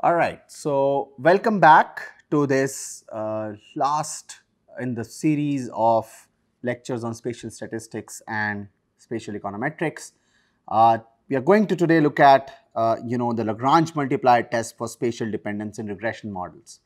All right, so welcome back to this uh, last in the series of lectures on spatial statistics and spatial econometrics. Uh, we are going to today look at, uh, you know, the Lagrange multiplier test for spatial dependence in regression models.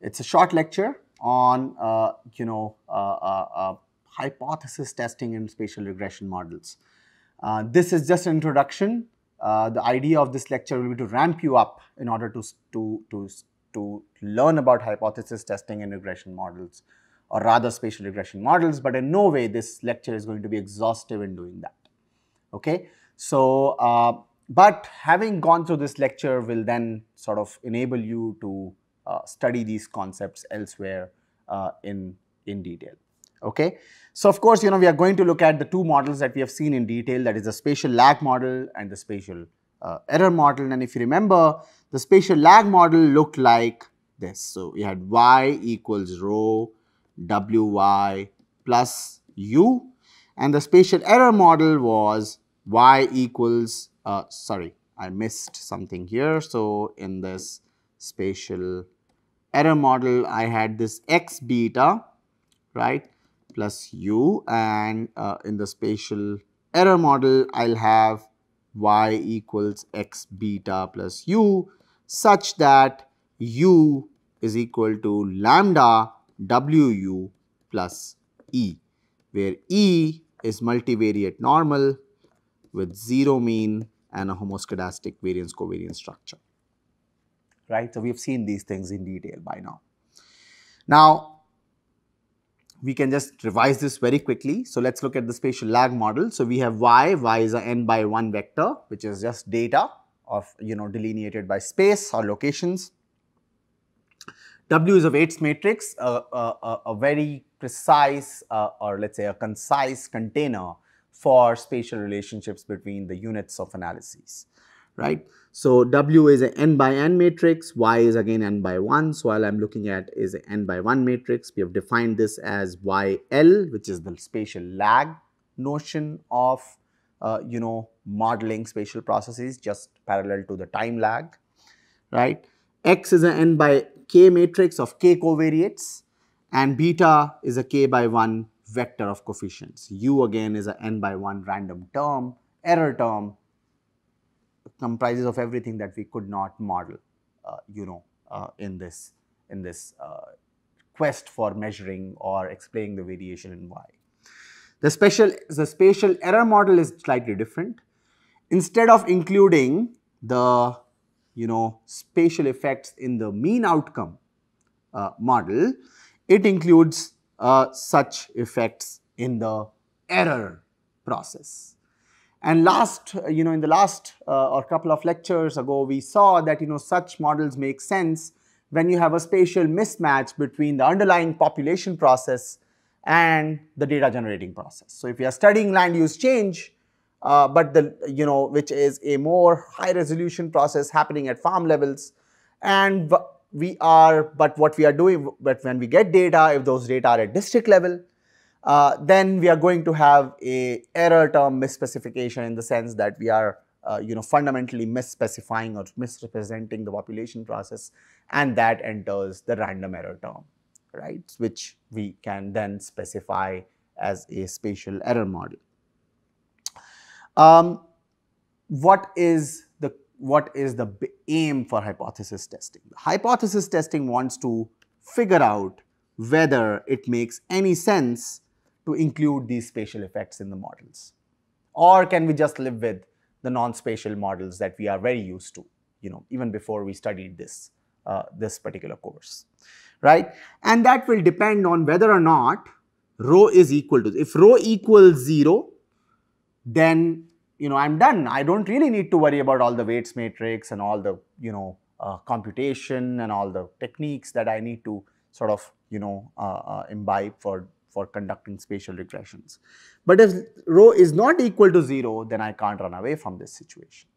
It's a short lecture on, uh, you know, uh, uh, hypothesis testing in spatial regression models. This is just an introduction. Uh, the idea of this lecture will be to ramp you up in order to, to, to, to learn about hypothesis testing in regression models or rather spatial regression models, but in no way this lecture is going to be exhaustive in doing that. Okay, so uh, but having gone through this lecture will then sort of enable you to uh, study these concepts elsewhere uh, in in detail. Okay, so of course you know we are going to look at the two models that we have seen in detail that is the spatial lag model and the spatial uh, error model. And if you remember, the spatial lag model looked like this. So we had y equals rho wy plus u and the spatial error model was y equals, uh, sorry, I missed something here. So, in this spatial error model, I had this x beta, right, plus u and uh, in the spatial error model, I'll have y equals x beta plus u such that u is equal to lambda wu plus e, where e is multivariate normal with zero mean and a homoscedastic variance covariance structure. Right, so we have seen these things in detail by now. Now, we can just revise this very quickly. So, let us look at the spatial lag model. So, we have y, y is a n by 1 vector which is just data of you know delineated by space or locations. W is a weights matrix, a, a, a, a very precise uh, or let us say a concise container for spatial relationships between the units of analyses, right. So, W is a n by n matrix, Y is again n by 1. So, all I am looking at is a n by 1 matrix. We have defined this as YL which is the spatial lag notion of uh, you know modeling spatial processes just parallel to the time lag, right. X is a n n by k matrix of k covariates and beta is a k by 1 vector of coefficients. U again is a n by 1 random term, error term comprises of everything that we could not model, uh, you know, uh, in this in this uh, quest for measuring or explaining the variation in y. The special the spatial error model is slightly different. Instead of including the you know spatial effects in the mean outcome uh, model, it includes uh, such effects in the error process. And last, you know, in the last uh, or couple of lectures ago, we saw that, you know, such models make sense when you have a spatial mismatch between the underlying population process and the data generating process. So, if you are studying land use change, uh, but the, you know, which is a more high resolution process happening at farm levels and we are, but what we are doing, but when we get data, if those data are at district level, uh, then we are going to have a error term misspecification in the sense that we are uh, you know fundamentally misspecifying or misrepresenting the population process and that enters the random error term right which we can then specify as a spatial error model. Um, what is the what is the aim for hypothesis testing? Hypothesis testing wants to figure out whether it makes any sense to include these spatial effects in the models or can we just live with the non-spatial models that we are very used to you know even before we studied this uh, this particular course right and that will depend on whether or not rho is equal to, if rho equals 0, then you know I'm done. I don't really need to worry about all the weights matrix and all the you know uh, computation and all the techniques that I need to sort of you know uh, uh, imbibe for for conducting spatial regressions. But if rho is not equal to 0, then I can't run away from this situation.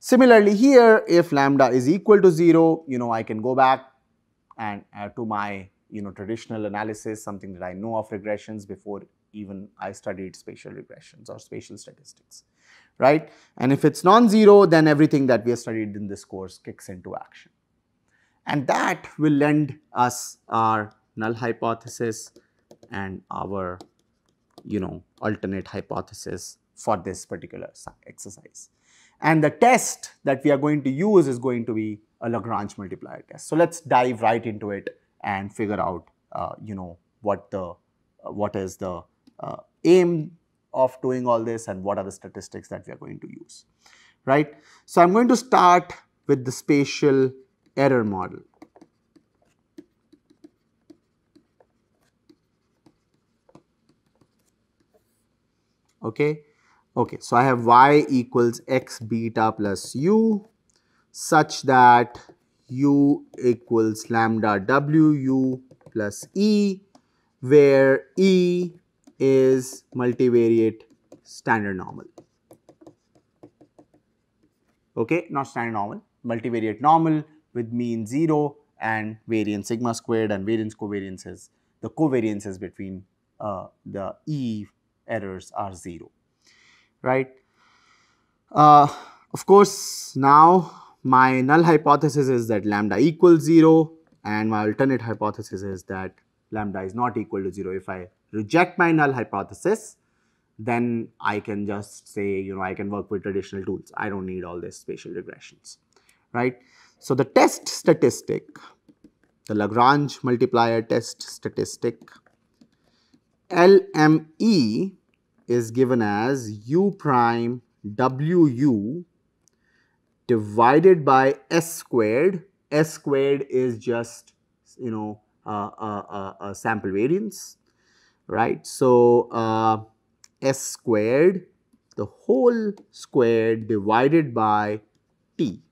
Similarly here, if lambda is equal to 0, you know, I can go back and uh, to my, you know, traditional analysis, something that I know of regressions before even I studied spatial regressions or spatial statistics, right? And if it's non-zero, then everything that we have studied in this course kicks into action. And that will lend us our null hypothesis and our, you know, alternate hypothesis for this particular exercise. And the test that we are going to use is going to be a Lagrange multiplier test. So let's dive right into it and figure out, uh, you know, what the uh, what is the uh, aim of doing all this and what are the statistics that we are going to use, right? So I'm going to start with the spatial error model. Okay. Okay, so I have y equals x beta plus u such that u equals lambda w u plus e where e is multivariate standard normal. Okay, not standard normal, multivariate normal with mean 0 and variance sigma squared and variance covariances, the covariances between uh, the E errors are 0, right. Uh, of course, now my null hypothesis is that lambda equals 0 and my alternate hypothesis is that lambda is not equal to 0. If I reject my null hypothesis, then I can just say, you know, I can work with traditional tools. I don't need all these spatial regressions, right. So, the test statistic, the Lagrange multiplier test statistic, LME is given as u prime wu divided by s squared. s squared is just, you know, uh, uh, uh, sample variance, right. So, uh, s squared, the whole squared divided by t,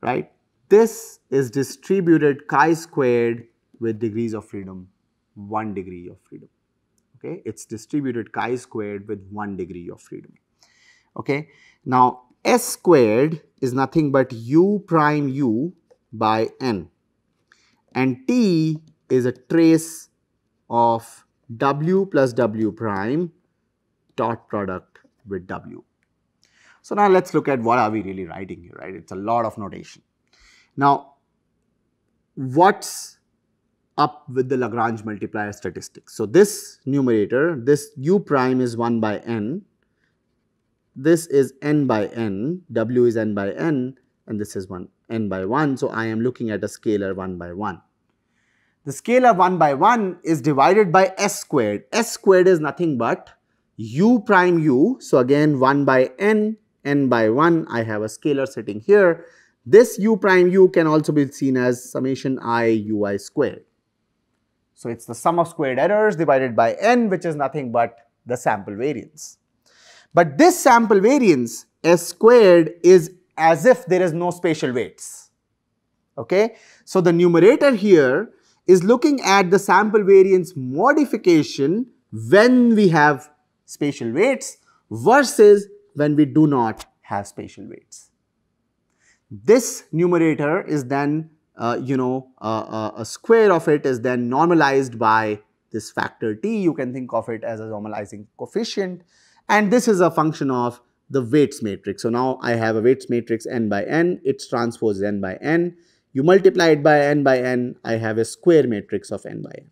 right. This is distributed chi-squared with degrees of freedom, 1 degree of freedom okay. It is distributed chi-squared with 1 degree of freedom, okay. Now, s squared is nothing but u prime u by n and t is a trace of w plus w prime dot product with w. So, now let us look at what are we really writing here, right. It is a lot of notation. Now, what's up with the Lagrange multiplier statistics. So, this numerator, this u prime is 1 by n, this is n by n, w is n by n and this is 1 n by 1. So, I am looking at a scalar 1 by 1. The scalar 1 by 1 is divided by s squared. s squared is nothing but u prime u. So, again 1 by n, n by 1, I have a scalar sitting here. This u prime u can also be seen as summation i ui squared. So, it is the sum of squared errors divided by n which is nothing but the sample variance. But this sample variance s squared is as if there is no spatial weights. Okay? So, the numerator here is looking at the sample variance modification when we have spatial weights versus when we do not have spatial weights. This numerator is then you know, uh, uh, a square of it is then normalized by this factor t. You can think of it as a normalizing coefficient and this is a function of the weights matrix. So, now I have a weights matrix n by n, its transpose n by n. You multiply it by n by n, I have a square matrix of n by n.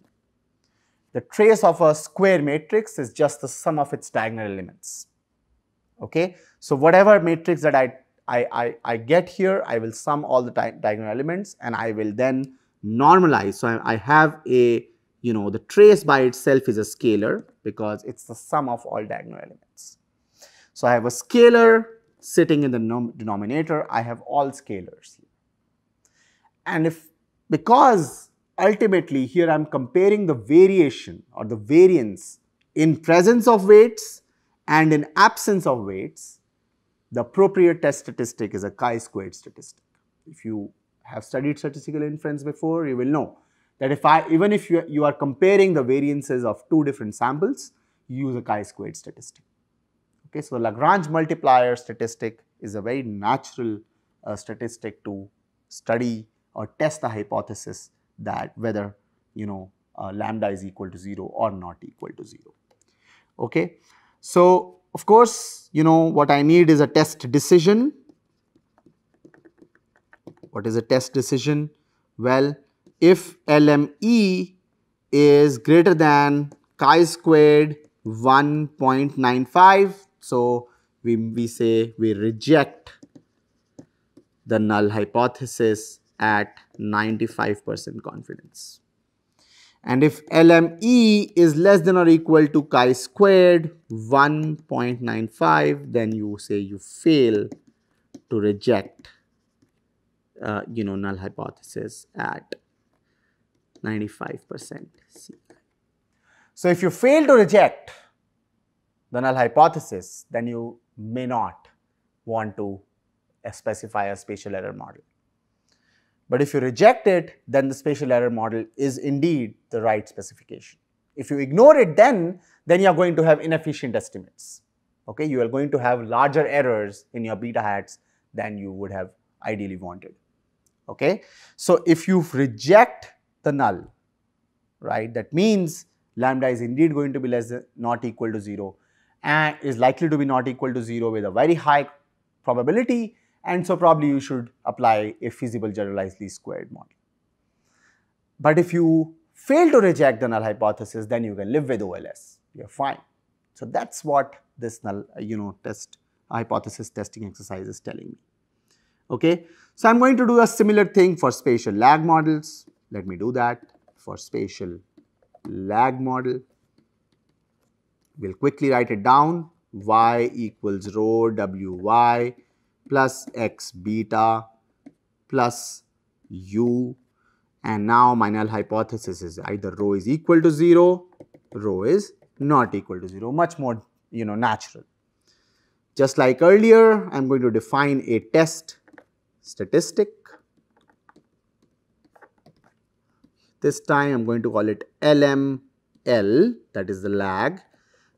The trace of a square matrix is just the sum of its diagonal elements. Okay? So, whatever matrix that I I, I, I get here, I will sum all the diagonal elements and I will then normalize. So, I, I have a, you know, the trace by itself is a scalar because it is the sum of all diagonal elements. So, I have a scalar sitting in the denominator, I have all scalars. here. And if because ultimately here I am comparing the variation or the variance in presence of weights and in absence of weights, the appropriate test statistic is a chi-squared statistic. If you have studied statistical inference before, you will know that if I, even if you, you are comparing the variances of two different samples, you use a chi-squared statistic. Okay, so the Lagrange multiplier statistic is a very natural uh, statistic to study or test the hypothesis that whether you know uh, lambda is equal to 0 or not equal to 0. Okay. So, of course, you know what I need is a test decision. What is a test decision? Well, if LME is greater than chi squared 1.95, so we, we say we reject the null hypothesis at 95% confidence. And if LME is less than or equal to chi squared 1.95, then you say you fail to reject, uh, you know, null hypothesis at 95% C. So if you fail to reject the null hypothesis, then you may not want to specify a spatial error model. But if you reject it, then the spatial error model is indeed the right specification. If you ignore it then, then you are going to have inefficient estimates. Okay, you are going to have larger errors in your beta hats than you would have ideally wanted. Okay, so if you reject the null, right, that means lambda is indeed going to be less than not equal to 0 and is likely to be not equal to 0 with a very high probability and so probably you should apply a feasible generalized least squared model. But if you fail to reject the null hypothesis, then you can live with OLS, you are fine. So that's what this null, uh, you know, test hypothesis testing exercise is telling me. Okay. So I'm going to do a similar thing for spatial lag models. Let me do that for spatial lag model. We'll quickly write it down y equals rho wy plus x beta plus u and now my null hypothesis is either rho is equal to 0, rho is not equal to 0, much more you know natural. Just like earlier, I am going to define a test statistic. This time I am going to call it LML, that is the lag.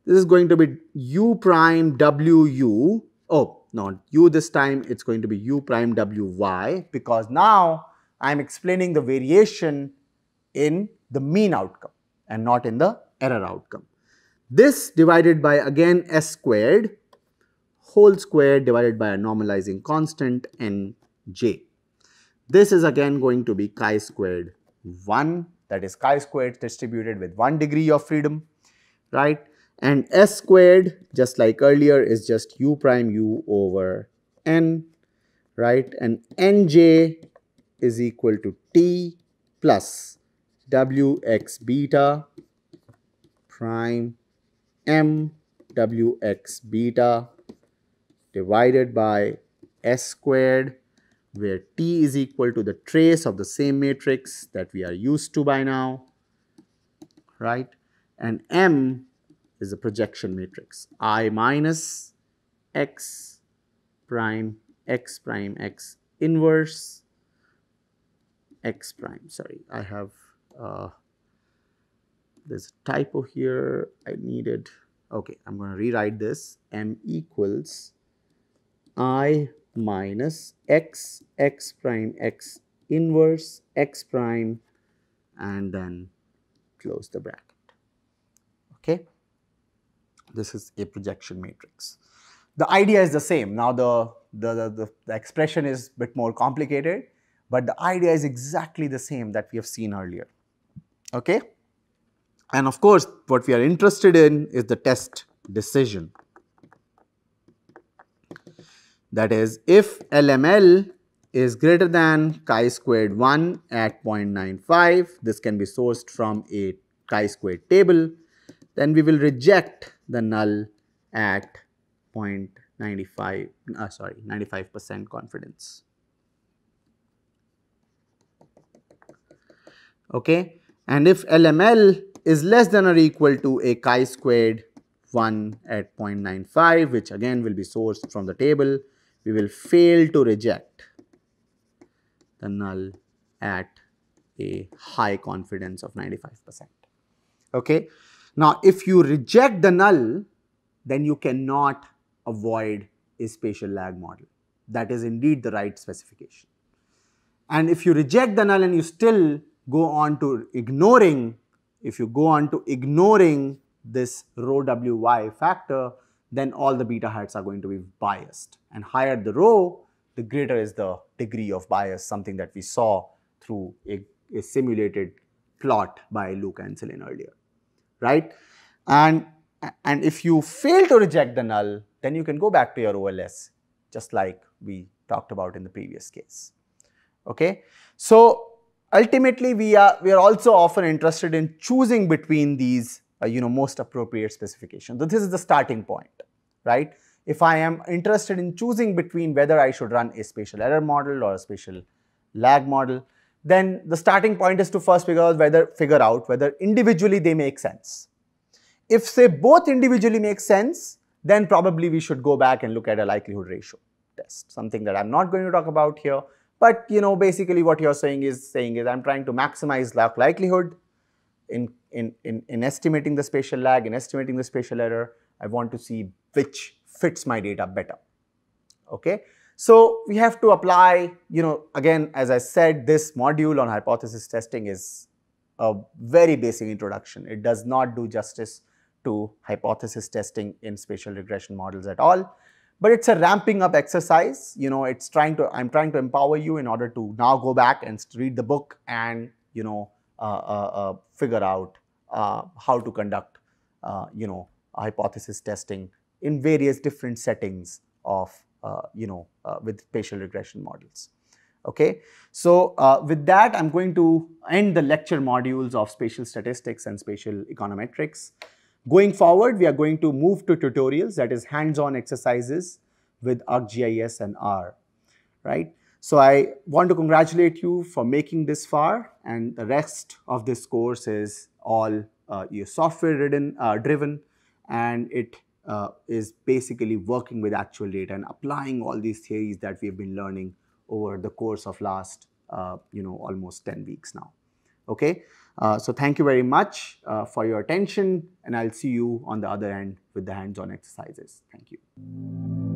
This is going to be U prime WU. Oh, not u this time, it's going to be u prime wy because now I'm explaining the variation in the mean outcome and not in the error outcome. This divided by again s squared whole square divided by a normalizing constant nj. This is again going to be chi squared 1 that is chi squared distributed with 1 degree of freedom right and s squared just like earlier is just u prime u over n right? And nj is equal to t plus wx beta prime m wx beta divided by s squared where t is equal to the trace of the same matrix that we are used to by now right? And m is a projection matrix. I minus x prime x prime x inverse x prime. Sorry I have uh, there's a typo here I needed. Okay I'm going to rewrite this. M equals I minus x x prime x inverse x prime and then close the bracket. Okay this is a projection matrix. The idea is the same. Now the, the, the, the, expression is a bit more complicated, but the idea is exactly the same that we have seen earlier. Okay? And of course, what we are interested in is the test decision. That is, if LML is greater than chi squared 1 at 0.95, this can be sourced from a chi squared table, then we will reject the null at 0.95, uh, sorry, 95% confidence. okay. And if LML is less than or equal to a chi squared 1 at 0.95 which again will be sourced from the table, we will fail to reject the null at a high confidence of 95 percent. Okay. Now, if you reject the null, then you cannot avoid a spatial lag model. That is indeed the right specification. And if you reject the null and you still go on to ignoring, if you go on to ignoring this rho wy factor, then all the beta hats are going to be biased. And higher the rho, the greater is the degree of bias, something that we saw through a, a simulated plot by Luc Anselin earlier, right? And, and if you fail to reject the null, then you can go back to your OLS, just like we talked about in the previous case. Okay. So, ultimately we are, we are also often interested in choosing between these uh, you know most appropriate specifications. So, this is the starting point, right. If I am interested in choosing between whether I should run a spatial error model or a spatial lag model, then the starting point is to first figure out whether figure out whether individually they make sense. If say both individually make sense, then probably we should go back and look at a likelihood ratio test, something that I'm not going to talk about here. But you know, basically what you're saying is saying is I'm trying to maximize likelihood in, in, in, in estimating the spatial lag, in estimating the spatial error. I want to see which fits my data better. Okay. So we have to apply, you know, again, as I said, this module on hypothesis testing is a very basic introduction. It does not do justice to hypothesis testing in spatial regression models at all. But it's a ramping up exercise, you know, it's trying to, I'm trying to empower you in order to now go back and read the book and, you know, uh, uh, uh, figure out uh, how to conduct, uh, you know, hypothesis testing in various different settings of, you know, with spatial regression models. Okay. So, with that, I'm going to end the lecture modules of spatial statistics and spatial econometrics. Going forward, we are going to move to tutorials that is hands-on exercises with ArcGIS and R, right? So I want to congratulate you for making this far and the rest of this course is all uh, your software ridden, uh, driven and it uh, is basically working with actual data and applying all these theories that we have been learning over the course of last, uh, you know, almost 10 weeks now. Okay. Uh, so thank you very much uh, for your attention and I'll see you on the other end with the hands-on exercises. Thank you.